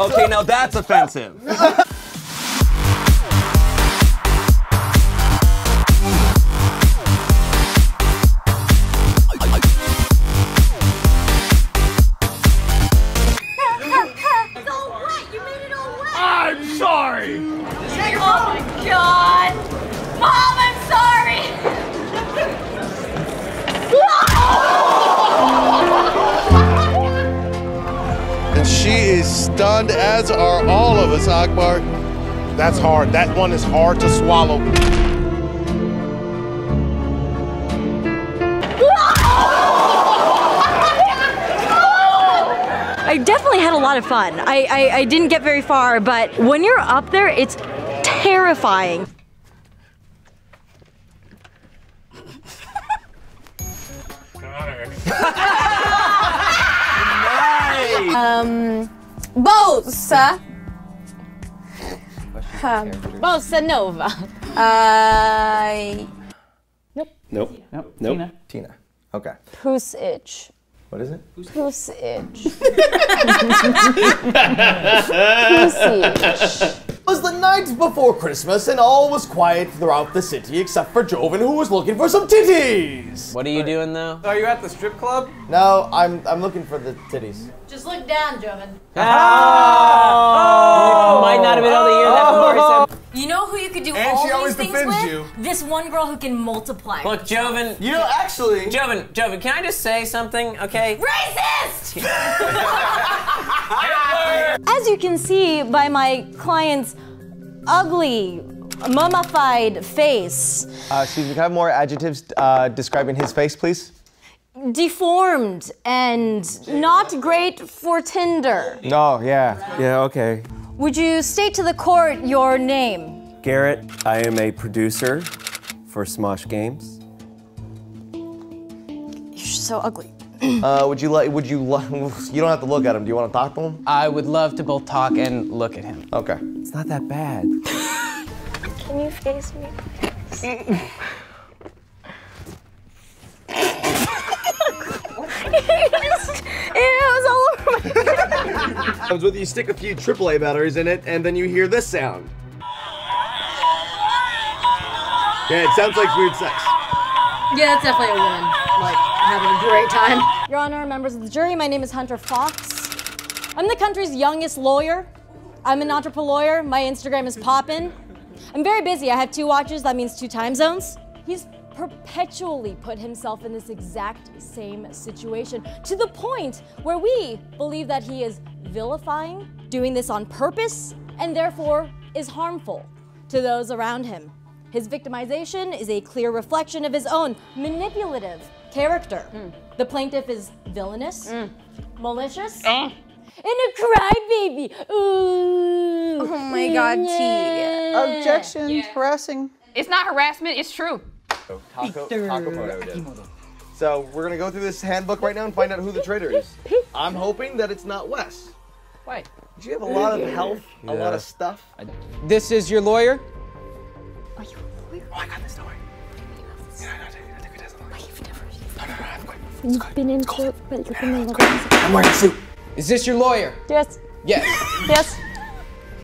Okay, now that's offensive. She is stunned, as are all of us, Akbar. That's hard. That one is hard to swallow. I definitely had a lot of fun. I, I, I didn't get very far, but when you're up there, it's terrifying. Um, Bossa. Um, Bossa Nova. uh, Nope. Nope. Tina. Tina. Okay. Puss itch. What is it? Puss itch. Puss itch. It was the night before Christmas, and all was quiet throughout the city except for Joven, who was looking for some titties. What are you doing though? Are you at the strip club? No, I'm I'm looking for the titties. Just look down, Joven. Ah. Oh. oh! Might not have been able to hear that before he said. You know who you could do And all she these always things defends with? you. This one girl who can multiply. Look, Joven. You know, actually. Joven, Joven, can I just say something, okay? Racist! As you can see by my client's ugly, mummified face, Uh, excuse me, can I have more adjectives uh, describing his face, please? deformed and not great for Tinder. No, yeah. Yeah, okay. Would you state to the court your name? Garrett, I am a producer for Smosh Games. You're so ugly. Uh, would you like, would you, li- you don't have to look at him. Do you want to talk to him? I would love to both talk and look at him. Okay. It's not that bad. Can you face me? it was all over my Comes with you stick a few AAA batteries in it, and then you hear this sound. Yeah, it sounds like weird sex. Yeah, that's definitely a woman. Having a great time. Your Honor, members of the jury, my name is Hunter Fox. I'm the country's youngest lawyer. I'm an entrepreneur lawyer. My Instagram is poppin'. I'm very busy. I have two watches, that means two time zones. He's perpetually put himself in this exact same situation to the point where we believe that he is vilifying, doing this on purpose, and therefore is harmful to those around him. His victimization is a clear reflection of his own manipulative character. Hmm. The plaintiff is villainous, hmm. malicious, oh. and a crybaby. Ooh. Oh my god, T. Objection. Harassing. It's not harassment, it's true. Taco, taco. So we're gonna go through this handbook right now and find out who the traitor is. I'm hoping that it's not Wes. Why? Do you have a lot of health, a lot of stuff? This is your lawyer? You've been in court, but you're gonna look I'm wearing a suit. Is this your lawyer? Yes, Yes. yes.